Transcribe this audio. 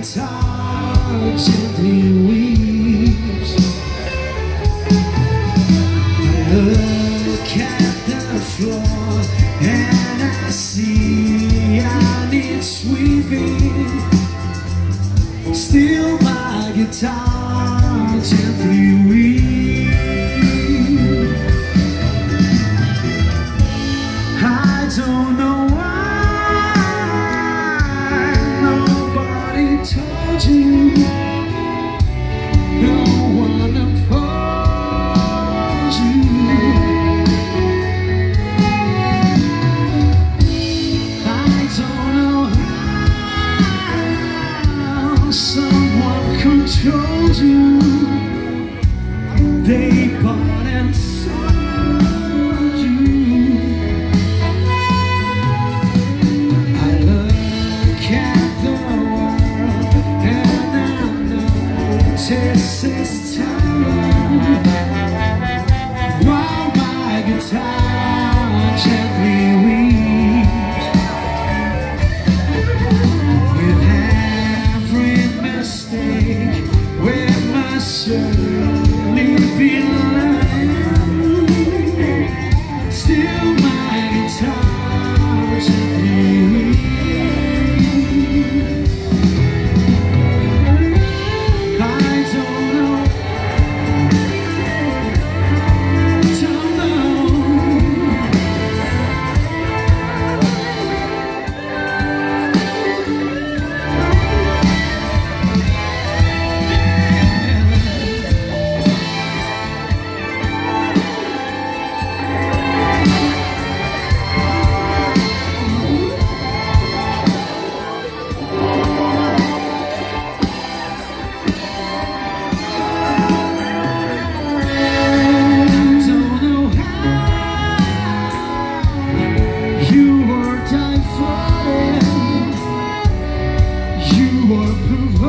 guitar gently weeps. I look at the floor and I see I need sweeping. Still my guitar told you No one upholds you I don't know how Someone controls you. They bought and sold. Texas time While my guitar to